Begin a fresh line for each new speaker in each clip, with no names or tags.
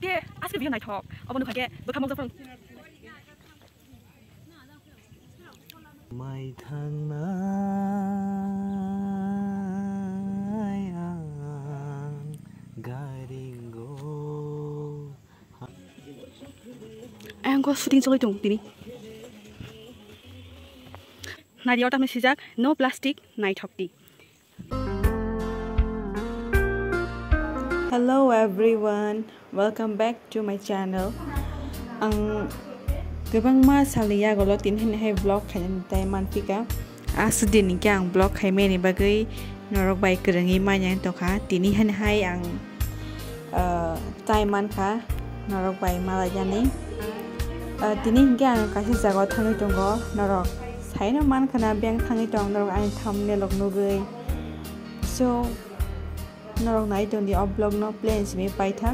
게 아스게 위에 나이 턱 어머니 관계 녹화 먹자 펑
mai tháng mai ang garingo
ang ko shooting choli tung tini nariyor ta mesijak no plastic nai thokti hello everyone. Welcome back to my channel. Ang gabang ma saliya golo tin hin hai vlog khan tai man pika. Asudin ni ang vlog khai me ni bagai norok bai krangi ma yang to kha tini hin hai ang tai man kha norok bai ma la jani. Tini hin kyang ka si jago thangi tongo norok sai no man khana beng thangi tong norok ai tham ne lok no gai. So norok nai tong di oblog no plans me paitha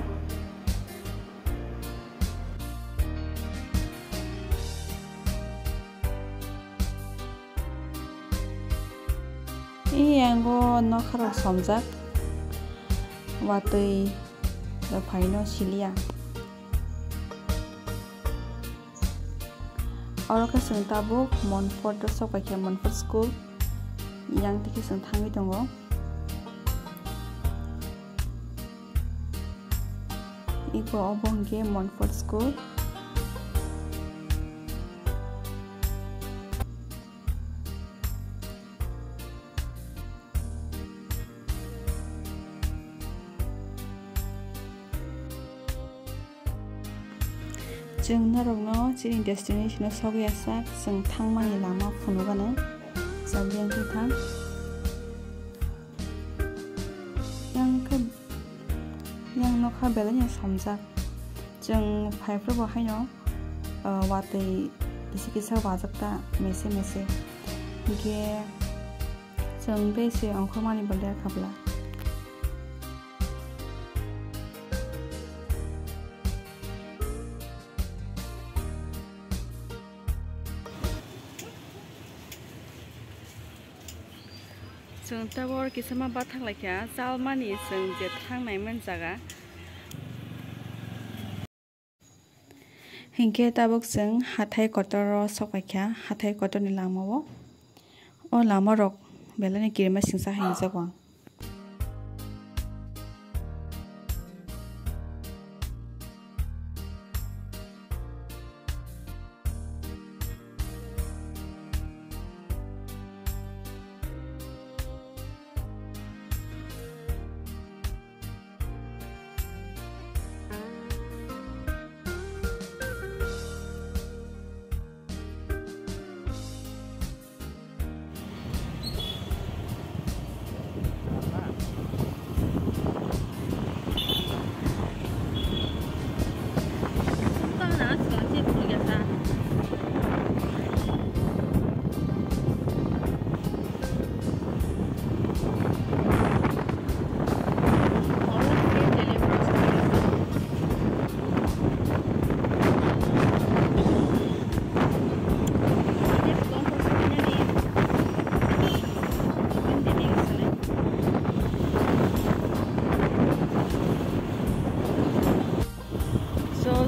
ཁྱི ཡང གོ ནོ ཁར སོམ ཟ ཝ དེ ལ ཕ་ཡི ནོ ཤི་ལི་ཡ ཨོར ཁ སེན ཏ་ བོ མོན ཕོར ད སོ ཁ་ཁ མོན ཕོར སྐུལ ཡང དེ ཁ སེན ཐང ཡི དང གོ ཨི གོ ཨོ བོང གེ མོན ཕོར སྐུལ Chừng nó rộng nó chỉ định destination nó sau khi sát sừng thăng mang thì làm mà phụ nữ gần ấy Giảm riêng thì thắng Nhưng cái Nhưng nó khá bé lên nhà sống ra Chừng phải phụ vào hay nó Và thì 이시기 사와졌다 메세 메세 이게 정배시 엉커만이 벌레 가블라 जों टावर किसमा बा थांलायखा जालमानि जों जे थांनायमोन जागा हिंखे ताबुक जों हाथाय कटर सकायखा हाथाय कटरनि लामाव अ लामा रक बेलानि किरमा सिंसा हाय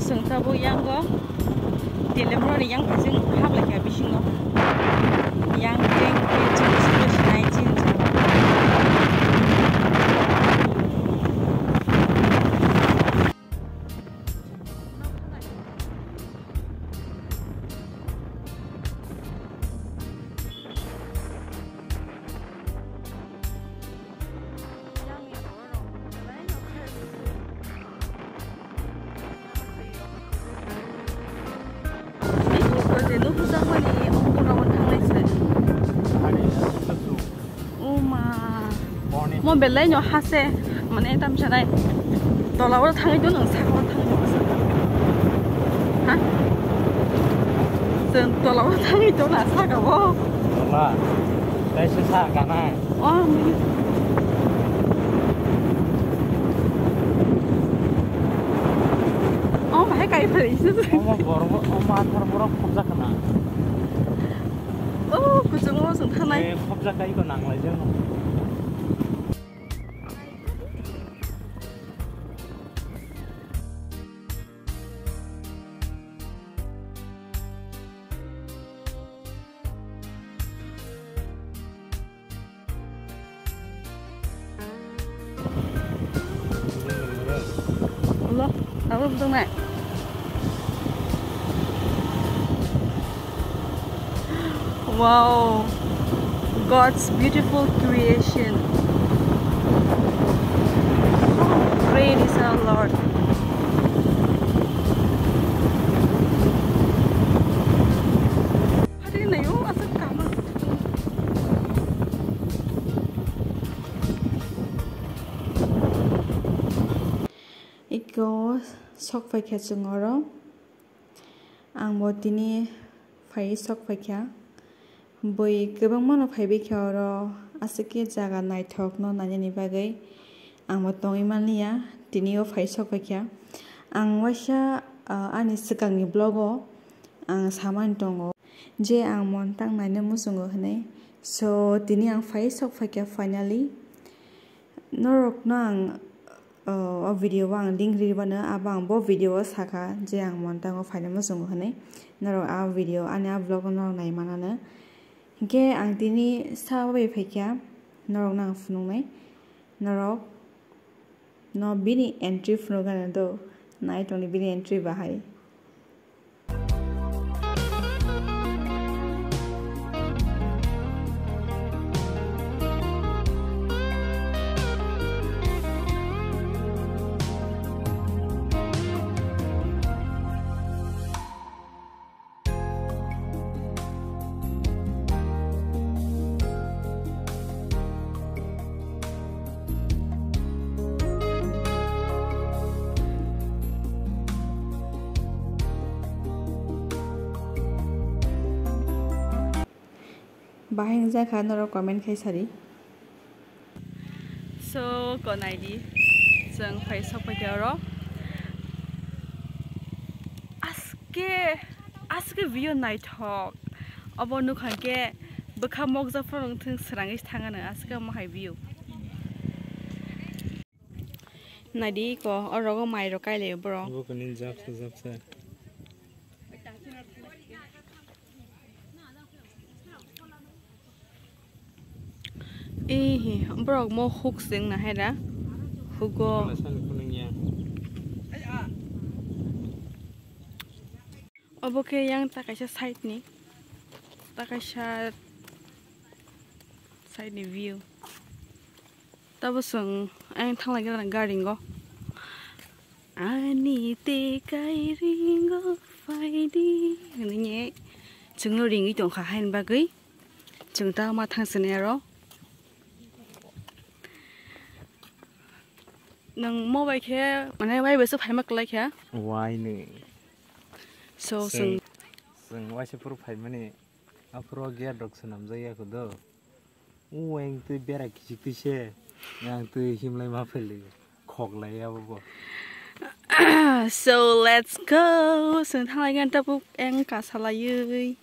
sengtabu yang go. Dilemro ni yang pasing hab lagi go. Yang kering
mo
belle nyo hase mane tam chanai dola ora thangai do nang sakwa thangai do sa. Ha? Sen dola ora thangai do na saka wo.
Dola dai se saka na.
Oh mi. Oh mai kai pare isu
oma borbo oma athar borok khobja kana
oh kujungo sun thanai.
E, khobja kai ko nanglai jeng
room tông wow God's beautiful creation. Oh, praise our Lord. Sok phai kya chung oro ang bo tini phai sok phai faikha boi gobang mano faibai khaoro asike jaga nai thok no nani bagai ang bo tong iman liya tini o phai sok phai faikha ang washa ani sikang ni blog o ang saman tong o je ang mon tang nai ne musung o hne so, tini ang phai sok phai faikha finally. Norok no ang অ' video' আং link দি দিবানে আবং ব ভিডিঅ' সাকা যে আং মন তাঙ ফাইনে মজুং হনে নর আ ভিডিও আনে আ ব্লগ নর নাই মানানে গে আং দিনি সাবে ফেকিয়া নর নাং ফুনুমাই নর ন বিনি এন্ট্রি ফুনুগানে দো নাই টনি বিনি এন্ট্রি বাহাই বাহেংজা খান আর কমেন্ট খাই সারি সো কনাইডি জাই সফর আজকে আজকে বিও নাইথক অব নুখানকে বোখা মগ জাফরং সরাঙে থাকানো আজকে মাহাই বিও নাইডি ক অরগ মাইর কাইলে বর Bu kunin zapsa zapsa. Ê bro hút xinh nè hay đã Hút go
Alasan yang.
Oboke yang tak kasih side ni. Tak kasih Side ni view. Tapi sung Anh thang lagi dalam garden go. Ani te kai ringo Phai đi Ini nhẹ Chúng nó ringi tổng khả hành ba gấy Chúng ta mà thang rồi Nang mo bay khe Mana bay besok phải mắc lại khe
Wai ni.
So sung
Sing wai se puru phai mani. Apro gya dok sanam jaya ko do. Ueng tu bera kichik tu she. Yang tu himlai ma pheli. Khok lai ya bo.
so let's go. Sừng thang lại gan bục em cả sao lại ơi.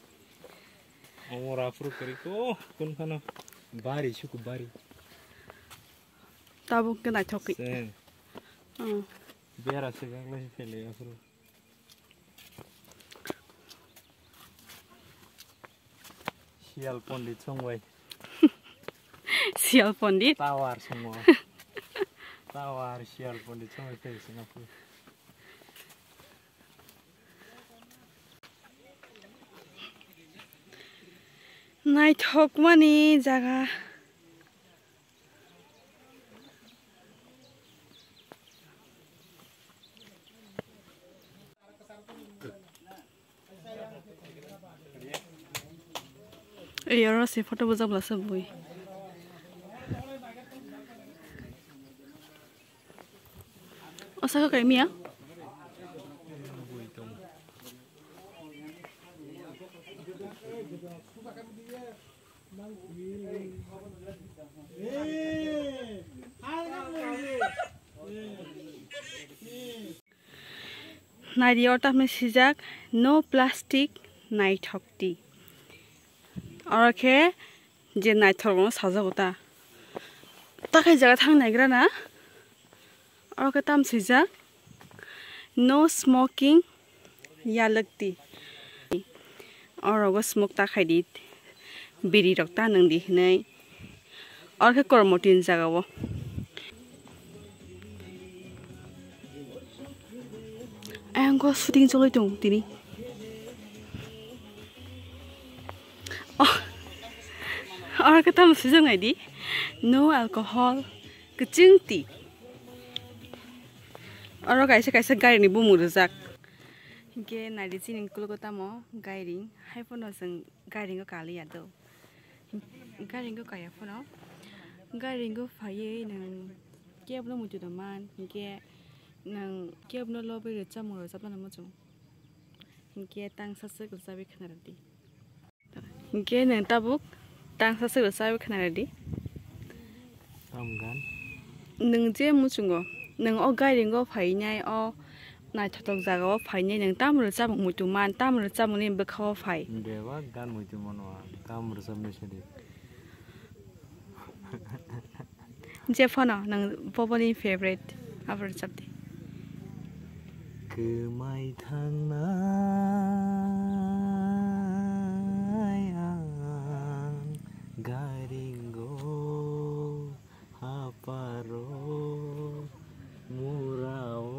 Amor apro kari ko kun khana. Bari shuku bari. বের আছে গাংলাসি ফেলে এখন। শিয়াল পণ্ডিত সঙ্গবাই
শিয়াল পণ্ডিত?
তাও আর সঙ্গ তাও আর শিয়াল পণ্ডিত সঙ্গে ফেলেছেন আপনি
নাইথক মানে জায়গা। এয়াৰৰ চেফতে বজাবলৈ আছে বই অচাকৈ মিয়া নাৰিয়ৰ তাৰমানে চিজাক ন প্লাষ্টিক নাই থকটি अरखे जे नाइथरगोन साजागो ता ताखाय जागा थां नायग्रा ना अरखे ताम सैजा नो स्मोकिङ यालक्ति अरगो स्मोक ताखायदि बिरि रक ता नों दिहनै अरखे करमटिन जागावो आंखौ सुटिं चलायदों दिनै or cái tâm sử dụng này đi. No alcohol. Ờ, cái chứng tì or cái xe cái xe gai này bùm một giặc. Cái này đi xin cô cô ta mò gai ring hai phone nó sang gai ring có cả liền đâu gai ring có cả phone nó gai ring có phải vậy nàng kia nó một chút tầm man kia nàng kia nó lo bây giờ chăm một rồi sắp nó mất chung kia tăng sát sức của gia vị khăn đi. Kia này ta bốc tang sa se sa khana ready
tam gan
nung je mu chungo nung o gai go phai nyai o nai thotok jaga o phai nyai nung tam ru cham mu tu man tam ru cham ni be khaw phai
dewa gan mu tu monwa tam ru cham ni se
je phano nung boboni favorite after chapti
cứ mai tháng nào পারো মুরাও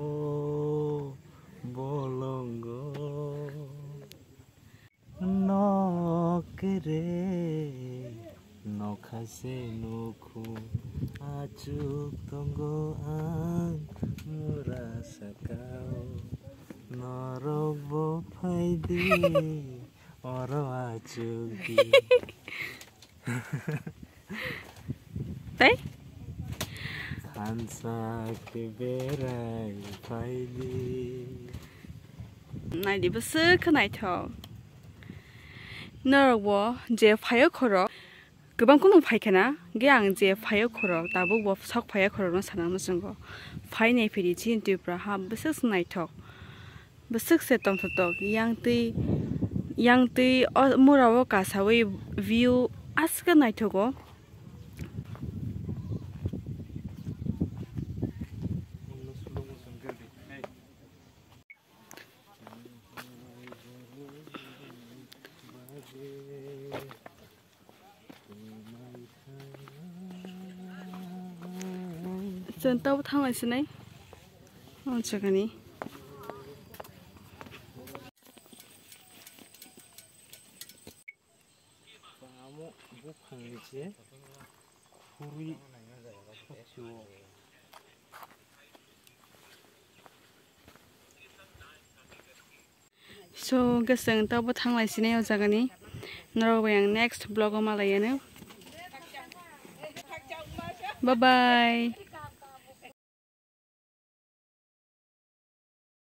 বলঙ্গ। নকরে নখাসে নখু আচুক তঙ্গ আং মুরা সাকাও। নরব ফাইদি অর আচুক দি
তাই?
kansa ke berai faidi
नायदिबोसो खोनायथाव नरगबो जे फायो खर' गोबांखौनो फायखाना गे आं जे फायो खर' दाबो बो सक फायो खर' साना जोंगो फायनाय फेरि चिन्टुफ्रा हा बोसोस नायथाव बोसोक से तम थतक यां तै यां तै मोराव कासावै भिउ आसका नायथगो
chân
tao thang này xin
불이 켰죠.
So, gasang tao bot hang lai sine o jagani. Naro yang next blog ma lai yana. Bye bye.